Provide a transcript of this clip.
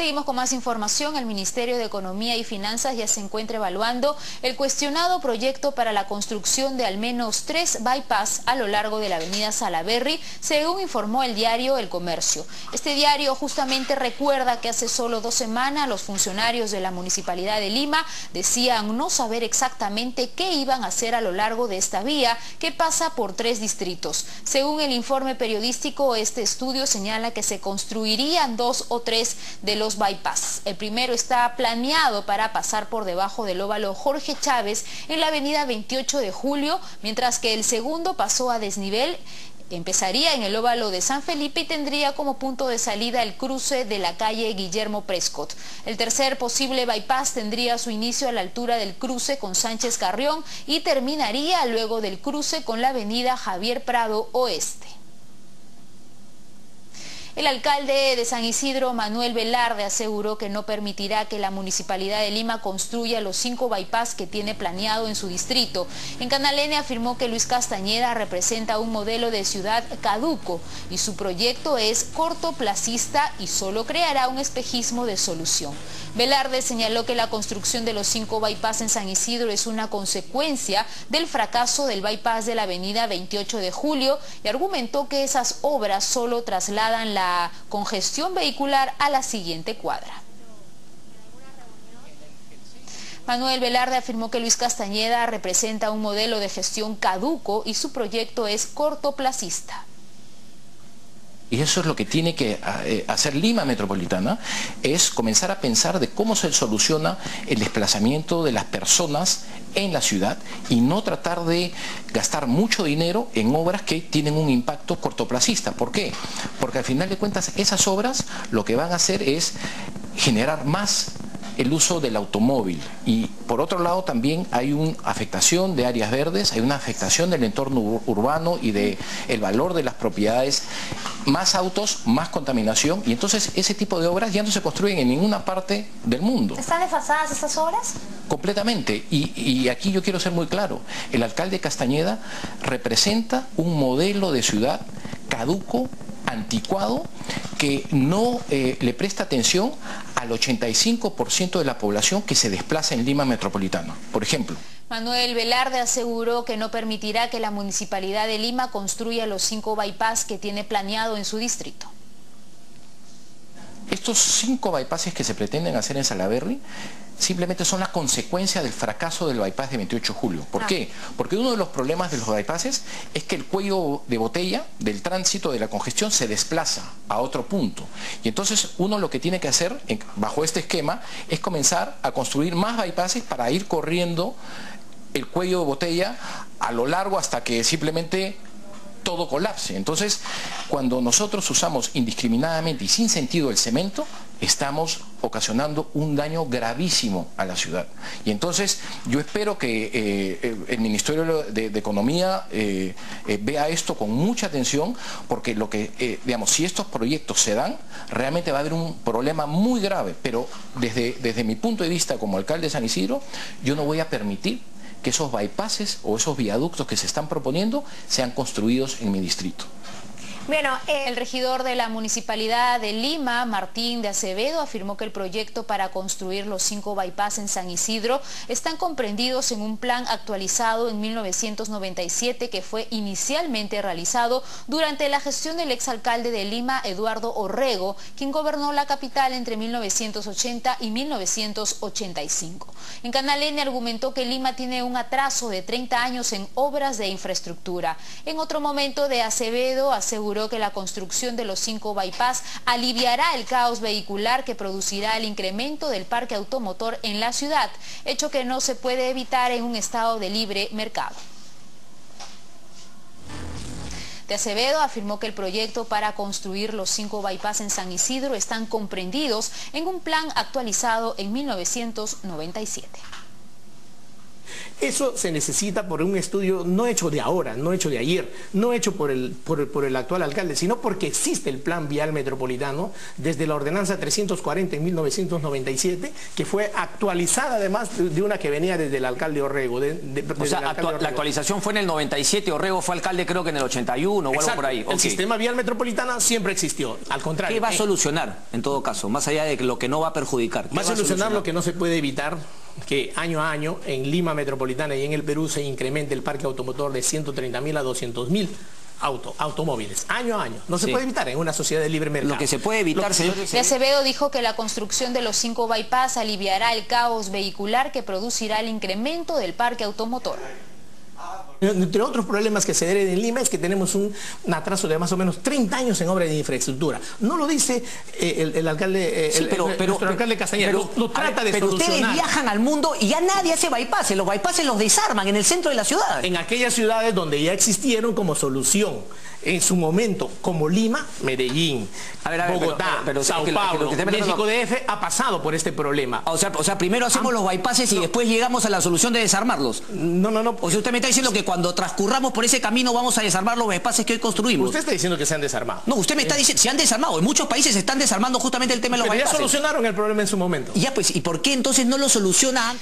Seguimos con más información. El Ministerio de Economía y Finanzas ya se encuentra evaluando el cuestionado proyecto para la construcción de al menos tres bypass a lo largo de la avenida Salaberry, según informó el diario El Comercio. Este diario justamente recuerda que hace solo dos semanas los funcionarios de la Municipalidad de Lima decían no saber exactamente qué iban a hacer a lo largo de esta vía que pasa por tres distritos. Según el informe periodístico, este estudio señala que se construirían dos o tres de los bypass. El primero está planeado para pasar por debajo del óvalo Jorge Chávez en la avenida 28 de Julio, mientras que el segundo pasó a desnivel Empezaría en el óvalo de San Felipe y tendría como punto de salida el cruce de la calle Guillermo Prescott. El tercer posible bypass tendría su inicio a la altura del cruce con Sánchez Carrión y terminaría luego del cruce con la avenida Javier Prado Oeste. El alcalde de San Isidro, Manuel Velarde, aseguró que no permitirá que la Municipalidad de Lima construya los cinco bypass que tiene planeado en su distrito. En Canal N afirmó que Luis Castañeda representa un modelo de ciudad caduco y su proyecto es cortoplacista y solo creará un espejismo de solución. Velarde señaló que la construcción de los cinco bypass en San Isidro es una consecuencia del fracaso del bypass de la avenida 28 de Julio y argumentó que esas obras solo trasladan la congestión vehicular a la siguiente cuadra. Manuel Velarde afirmó que Luis Castañeda representa un modelo de gestión caduco y su proyecto es cortoplacista. Y eso es lo que tiene que eh, hacer Lima Metropolitana, es comenzar a pensar de cómo se soluciona el desplazamiento de las personas en la ciudad y no tratar de gastar mucho dinero en obras que tienen un impacto cortoplacista. ¿Por qué? Porque al final de cuentas esas obras lo que van a hacer es generar más el uso del automóvil y por otro lado también hay una afectación de áreas verdes, hay una afectación del entorno urbano y del el valor de las propiedades, más autos, más contaminación y entonces ese tipo de obras ya no se construyen en ninguna parte del mundo. ¿Están desfasadas estas obras? Completamente y, y aquí yo quiero ser muy claro, el alcalde Castañeda representa un modelo de ciudad caduco, anticuado, que no eh, le presta atención al 85% de la población que se desplaza en Lima Metropolitana, por ejemplo. Manuel Velarde aseguró que no permitirá que la Municipalidad de Lima construya los cinco bypass que tiene planeado en su distrito. Estos cinco bypasses que se pretenden hacer en Salaberry simplemente son la consecuencia del fracaso del bypass de 28 de julio. ¿Por ah. qué? Porque uno de los problemas de los bypasses es que el cuello de botella del tránsito de la congestión se desplaza a otro punto. Y entonces uno lo que tiene que hacer bajo este esquema es comenzar a construir más bypasses para ir corriendo el cuello de botella a lo largo hasta que simplemente todo colapse. Entonces, cuando nosotros usamos indiscriminadamente y sin sentido el cemento, estamos ocasionando un daño gravísimo a la ciudad. Y entonces yo espero que eh, el Ministerio de, Economía eh, eh, vea esto con mucha atención, porque lo que, digamos, si estos proyectos se dan, realmente va a haber un problema muy grave, pero desde, desde mi punto de vista como alcalde de San Isidro, yo no voy a permitir que esos bypasses o esos viaductos que se están proponiendo sean construidos en mi distrito. Bueno, eh, el regidor de la Municipalidad de Lima, Martín de Acevedo, afirmó que el proyecto para construir los cinco bypass en San Isidro están comprendidos en un plan actualizado en 1997 que fue inicialmente realizado durante la gestión del exalcalde de Lima, Eduardo Orrego, quien gobernó la capital entre 1980 y 1985. En Canal N argumentó que Lima tiene un atraso de 30 años en obras de infraestructura. En otro momento de Acevedo aseguró que la construcción de los cinco bypass aliviará el caos vehicular que producirá el incremento del parque automotor en la ciudad, hecho que no se puede evitar en un estado de libre mercado. De Acevedo afirmó que el proyecto para construir los cinco bypass en San Isidro están comprendidos en un plan actualizado en 1997. Eso se necesita por un estudio no hecho de ahora, no hecho de ayer, no hecho por el, por, el actual alcalde, sino porque existe el plan vial metropolitano desde la ordenanza 340 en 1997, que fue actualizada además de una que venía desde el alcalde Orrego. o sea, la actualización fue en el 97, Orrego fue alcalde creo que en el 81 o algo por ahí. El sistema vial metropolitano siempre existió, al contrario. ¿Qué va a solucionar en todo caso, más allá de lo que no va a perjudicar? Va a solucionar lo que no se puede evitar, que año a año en Lima Metropolitana y en el Perú se incremente el parque automotor de 130 mil a 200 mil auto, automóviles, año a año. No se puede evitar en una sociedad de libre mercado. Lo que se puede evitar, señor... Acevedo dijo que la construcción de los cinco bypass aliviará el caos vehicular que producirá el incremento del parque automotor. Entre otros problemas que se deben en Lima es que tenemos un, atraso de más o menos 30 años en obra de infraestructura. No lo dice eh, el, alcalde, eh, pero, nuestro alcalde Castañeda, lo, trata de Pero ustedes viajan al mundo y ya nadie hace bypasses, los bypasses los desarman en el centro de la ciudad. En aquellas ciudades donde ya existieron como solución en su momento, como Lima, Medellín, Bogotá, Sao Paulo, México DF ha pasado por este problema. O sea, o sea primero hacemos los bypasses y después llegamos a la solución de desarmarlos. No, no, no. O sea, usted me está diciendo que cuando transcurramos por ese camino vamos a desarmar los bypasses que hoy construimos. Usted está diciendo que se han desarmado. No, usted me está diciendo, se han desarmado. En muchos países se están desarmando justamente el tema de los Pero bypasses. ya solucionaron el problema en su momento. Ya, pues, ¿y por qué entonces no lo solucionan?